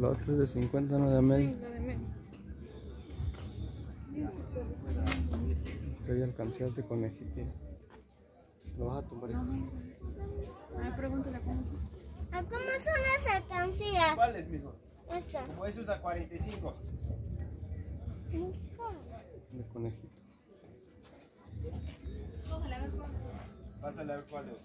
La otra es de 50, no de medio. La de medio. Que hoy alcancé a ese conejito. Lo vas a tumbar esto. Ah, pregúntale cómo. ¿A cómo son las alcancías? ¿Cuáles, mijo? Esta. Como esos a 45. De conejito. Pásale a ver cuáles. Pásale,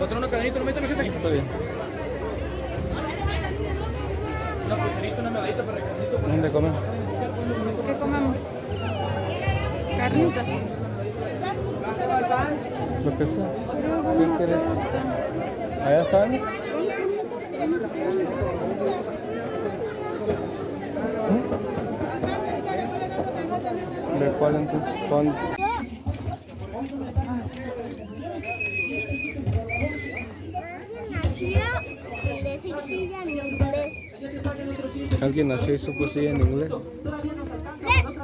Otro una cadenita, no mete la gente aquí. Está bien. Pulserita, una medallita para el cadenito. ¿Dónde comer? Carnitas. Lo que sea. ¿Qué quieres? ¿Allá sale? ¿De cuál entonces? ¿Cuándo? ¿Alguien nació y supo sí en inglés?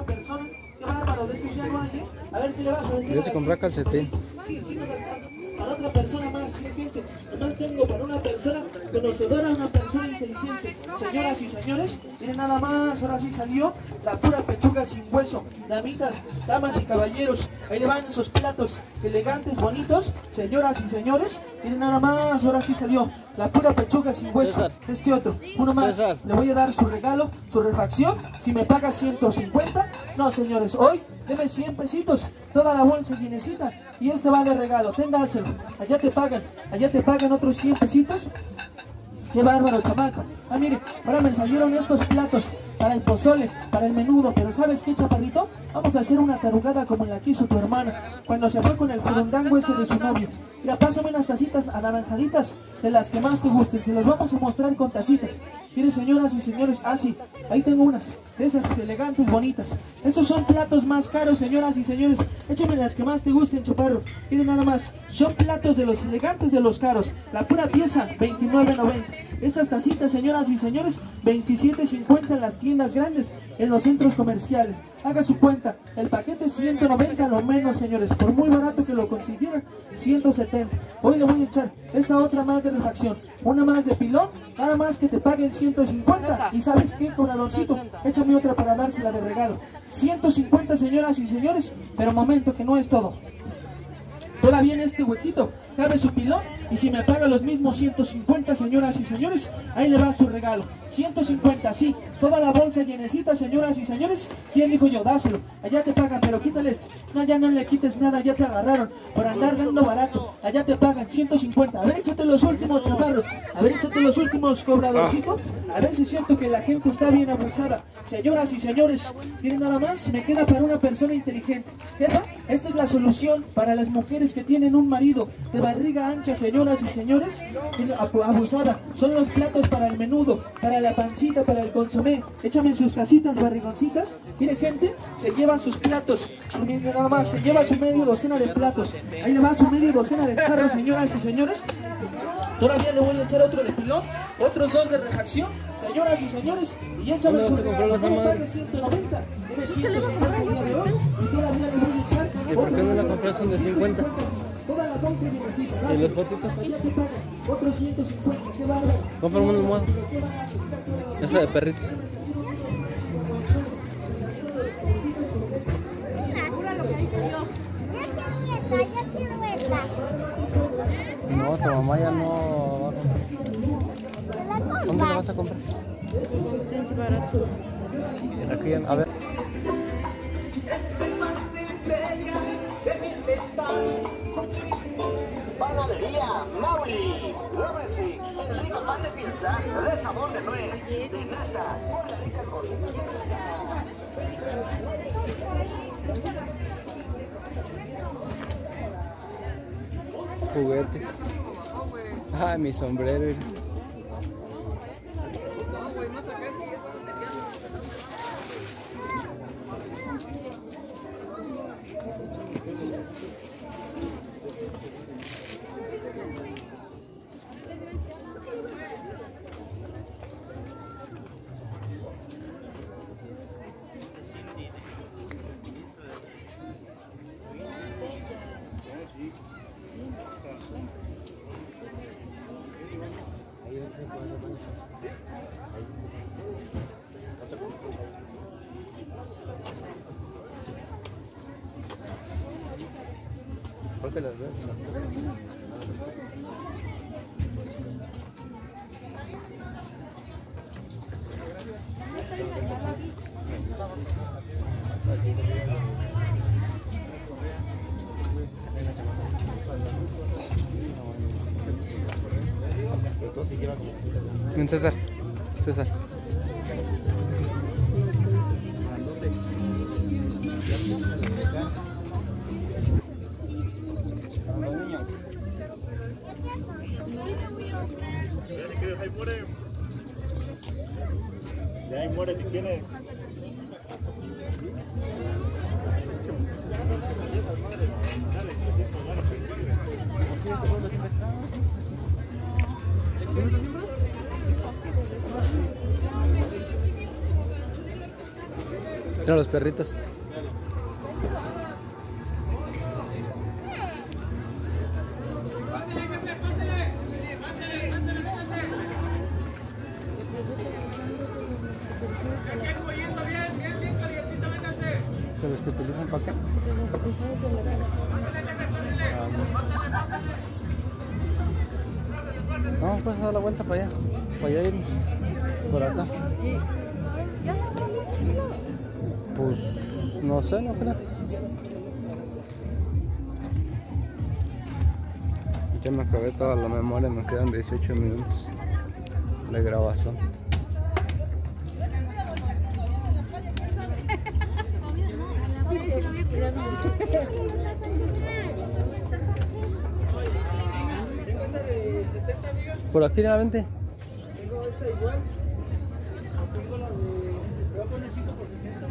persona. Qué bárbaro, de eso ya no hay, ¿eh? A ver, ¿qué le vas a Yo se comprar calcetín. Sí, sí nos alcanza. Para otra persona más, fíjense. Además tengo para una persona conocedora, una persona inteligente. Señoras y señores, miren nada más, ahora sí salió la pura pechuga sin hueso. Damitas, damas y caballeros, ahí le van esos platos elegantes, bonitos. Señoras y señores, miren nada más, ahora sí salió la pura pechuga sin hueso. César. Este otro, uno más. César. Le voy a dar su regalo, su refacción. Si me paga 150, no señores, hoy deme 100 pesitos, toda la bolsa llenecita y este va de regalo, téngaselo. Allá te pagan, allá te pagan otros 100 pesitos. Qué bárbaro, chamaco. Ah, mire, ahora me salieron estos platos para el pozole, para el menudo. Pero ¿sabes qué, chaparrito? Vamos a hacer una tarugada como la que hizo tu hermana cuando se fue con el frondango ese de su novio. Mira, pásame unas tacitas anaranjaditas de las que más te gusten. Se las vamos a mostrar con tacitas. Mire, señoras y señores, ah, sí, ahí tengo unas de esas elegantes, bonitas. Esos son platos más caros, señoras y señores. Échame las que más te gusten, chaparro. Miren nada más, son platos de los elegantes de los caros. La pura pieza, 29.90. Estas tacitas, señoras y señores, 27.50 en las tiendas grandes, en los centros comerciales. Haga su cuenta, el paquete 190 lo menos, señores. Por muy barato que lo consiguieran, 170. Hoy le voy a echar esta otra más de refacción, una más de pilón, nada más que te paguen 150. Y sabes qué, cobradorcito, échame otra para dársela de regalo. 150, señoras y señores, pero momento que no es todo. Todavía en este huequito cabe su pilón y si me paga los mismos 150, señoras y señores, ahí le va su regalo. 150, sí, toda la bolsa llenecita, señoras y señores. ¿Quién dijo yo? Dáselo. Allá te pagan, pero quítale esto. No, ya no le quites nada, ya te agarraron por andar dando barato. Allá te pagan 150. A ver, échate los últimos, chaparro. A ver, échate los últimos, cobradorcito. A ver si es cierto que la gente está bien abusada. Señoras y señores, miren nada más, me queda para una persona inteligente. Jefa, esta es la solución para las mujeres que tienen un marido de barriga ancha, señoras y señores, abu- abusada. Son los platos para el menudo, para la pancita, para el consomé. Échame sus casitas barrigoncitas. Mire, gente, se lleva sus platos. Su- nada más, se lleva su medio docena de platos. Ahí le va su medio docena de jarros, señoras y señores. Todavía le voy a echar otro de pilón, otros dos de refacción, señoras y señores, y échame ¿Dónde su regalo. los No me demás? pague 190, debe 150 el día de hoy, y todavía le voy a echar ¿Y por qué no la compras son de 50? Toda la bolsa llenecita, ¿Y los pagan, otros 150, qué una almohada. Esa de perrito. No, tu mamá ya no. ¿Dónde la vas a comprar? A ver. Panadería pan de de sabor de nuez, de nata, Juguetes. Ay, mi sombrero. Mira. ¿Por qué las ves? César. César. Ya ahí muere si quiere. Mira los perritos. Utilizan para acá? Vamos. Pues a dar la vuelta para allá. Para allá irnos. Por acá. Pues no sé, no creo. Ya me acabé toda la memoria, me quedan 18 minutos de grabación. Por aquí, la vente. Tengo esta igual. Tengo la de. Voy a poner 5 por 60.